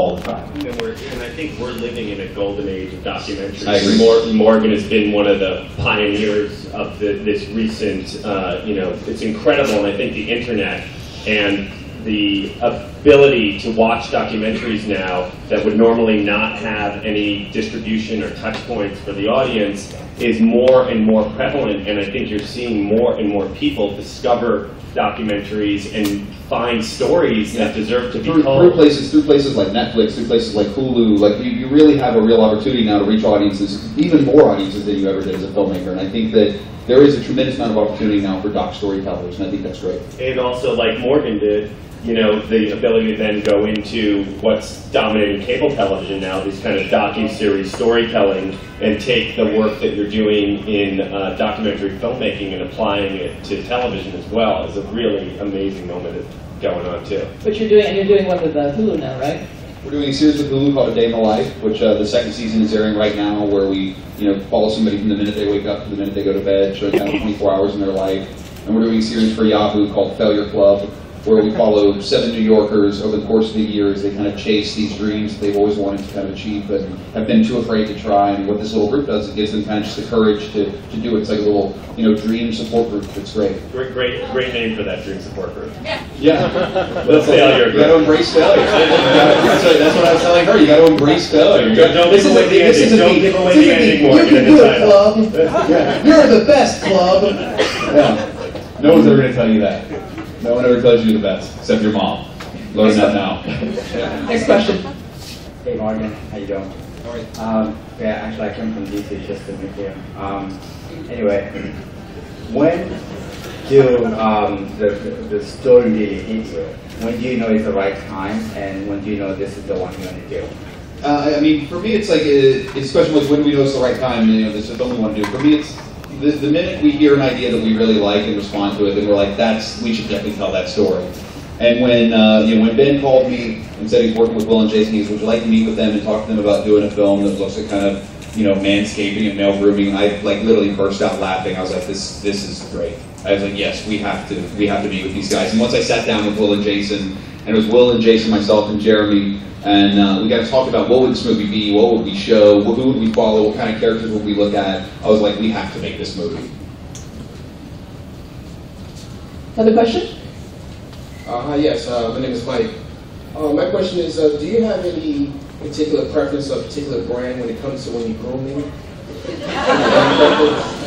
all the time. And, we're, and I think we're living in a golden age of documentaries. I agree. Mor- Morgan has been one of the pioneers of the, this recent, uh, you know, it's incredible, and I think the internet and the ability to watch documentaries now that would normally not have any distribution or touch points for the audience is more and more prevalent, and I think you're seeing more and more people discover documentaries and find stories that deserve to be Through, told. through places, through places like Netflix, through places like Hulu, like you, you really have a real opportunity now to reach audiences, even more audiences than you ever did as a filmmaker. And I think that there is a tremendous amount of opportunity now for doc storytellers, and I think that's great. and also like Morgan did, you know, the ability to then go into what's dominating cable television now, these kind of docu-series storytelling, and take the work that you're doing in uh, documentary filmmaking and applying it to television as well is a really amazing moment going on too. But you're doing, and you're doing one with uh, Hulu now, right? We're doing a series with Hulu called A Day in the Life, which uh, the second season is airing right now, where we, you know, follow somebody from the minute they wake up to the minute they go to bed, show kind of 24 hours in their life. And we're doing a series for Yahoo called Failure Club, where we follow seven New Yorkers over the course of the years. They kind of chase these dreams that they've always wanted to kind of achieve, but have been too afraid to try. And what this little group does, it gives them kind of just the courage to, to do it. It's like a little, you know, dream support group. It's great. Great, great, great name for that dream support group. Yeah. Let's failure. You got to embrace failure. You that's, what, I was telling her. You got to embrace failure. You Don't- don't this give isn't- away the this ending. isn't Don't give away this the isn't ending, You can do the it, club. Yeah. You're the best, club. Yeah. No one's ever going to tell you that. No one ever tells you the best, except your mom. Learn that now. Next question. Hey Morgan, how you doing? Um, yeah, actually I came from DC just to meet you. Um, anyway, when do um, the, the story really hit you? When do you know it's the right time, and when do you know this is the one you want to do? Uh, I mean, for me, it's like uh it's a question like when do we know it's the right time? And, you know, this is the only one to do. For me, it's the, the minute we hear an idea that we really like and respond to it, then we're like, that's we should definitely tell that story. And when uh, you know when Ben called me and said he's working with Will and Jason, he said, would you like to meet with them and talk to them about doing a film that looks at kind of you know manscaping and male grooming? I like literally burst out laughing. I was like, this this is great. I was like, yes, we have to we have to meet with these guys. And once I sat down with Will and Jason, and it was Will and Jason, myself and Jeremy, and uh, we got to talk about what would this movie be, what would we show, who would we follow, what kind of characters would we look at. I was like, we have to make this movie. Another question? Uh, hi, yes, uh, my name is Mike. Uh, my question is, uh, do you have any particular preference or particular brand when it comes to when you're grooming?